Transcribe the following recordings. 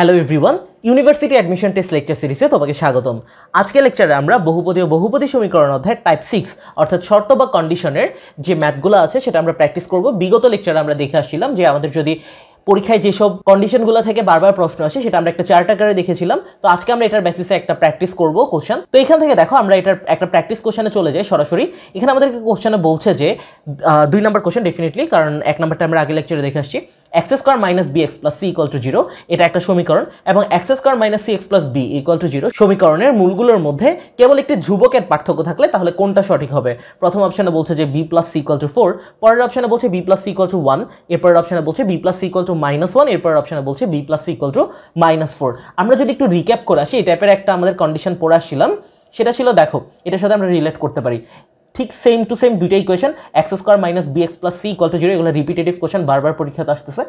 Hello everyone university admission test lecture সিরিজে তোমাকে স্বাগতম। আজকে লেকচারে আমরা বহুপদী ও বহুপদী সমীকরণ অধ্যায় টাইপ সিক্স অর্থাৎ শর্ত বা কন্ডিশনের যে ম্যাথগুলো আছে সেটা আমরা প্র্যাকটিস করব। বিগত লেকচারে আমরা দেখে আসছিলাম যে আমাদের যদি পরীক্ষায় যেসব কন্ডিশনগুলো থেকে বারবার প্রশ্ন আসে, সেটা আমরা একটা চার্ট আকারে দেখেছিলাম। তো আজকে আমরা এটার বেসিসে একটা প্র্যাকটিস করব কোশ্চেন তো এখান থেকে দেখো, আমরা এটার একটা প্র্যাকটিস কোশ্চেনে চলে যাই সরাসরি। এখানে আমাদেরকে কোশ্চেনে বলছে যে দুই নম্বর কোশ্চেন ডেফিনেটলি কারণ এক নম্বরটা আমরা আগে লেকচারে দেখে আসছি। X square minus b x plus c equal to zero এটা একটা সমীকরণ, এবং x square minus c x plus b equal to zero সমীকরণের মূলগুলোর মধ্যে কেবল একটি ধ্রুবকের পার্থক্য থাকলে তাহলে কোনটা সঠিক হবে? প্রথম অপশনে বলছে যে b plus c equal to four পরের অপশনে বলছে b plus c equal to one এরপরের অপশনে বলছে b plus c equal to minus one এরপরের অপশনে বলছে b plus c equal to minus four আমরা যদি একটু রিক্যাপ করে আসি, এই টাইপের একটা আমাদের কন্ডিশন পড়ে আসছিলাম, সেটা ছিল, দেখো, এটার সাথে আমরা রিলেট করতে পারি। ঠিক সেম টু সেম দুইটা equation x square minus b x plus c equal to zero এগুলো রিপিটেটিভ কোয়েশন বারবার পরীক্ষাতে আসতেছে।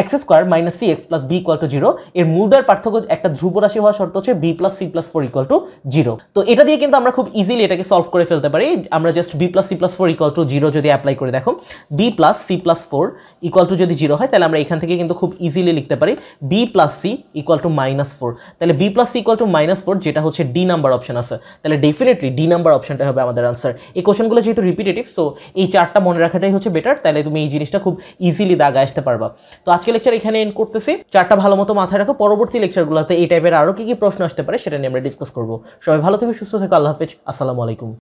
X square minus c x plus b equal to zero এর মূলদার পার্থক্য একটা ধ্রুব রাশি হওয়ার শর্ত হচ্ছে b plus c plus four equal to zero তো এটা দিয়ে কিন্তু আমরা খুব ইজিলি এটাকে সলভ করে ফেলতে পারি। আমরা just b plus c plus four equal to zero যদি অ্যাপ্লাই করে দেখো b plus c plus four equal to যদি জিরো হয়, তাহলে আমরা এখান থেকে কিন্তু খুব ইজিলি লিখতে পারি b plus c equal to minus four তাহলে b plus c equal to minus four যেটা হচ্ছে ডি নাম্বার অপশন আছে। তাহলে ডেফিনেটলি ডি নাম্বার অপশনটা হবে আমাদের আনসার এই কোশ্চেনগুলো যেহেতু রিপিটেটিভ সো এই চারটা মনে রাখাটাই হচ্ছে বেটার তাহলে তুমি এই জিনিসটা খুব ইজিলি দাগা আসতে পারবা। তো আজকে লেকচার এখানে এন্ড করতেছি। চারটা ভালো মতো মাথায় রাখো। পরবর্তী লেকচারগুলোতে এই টাইপের আরও কী কী প্রশ্ন আসতে পারে সেটা নিয়ে আমরা ডিসকাস করব। সবাই ভালো থেকে, সুস্থ থেকো, আল্লাহ হাফিজ। আসসালামু আলাইকুম।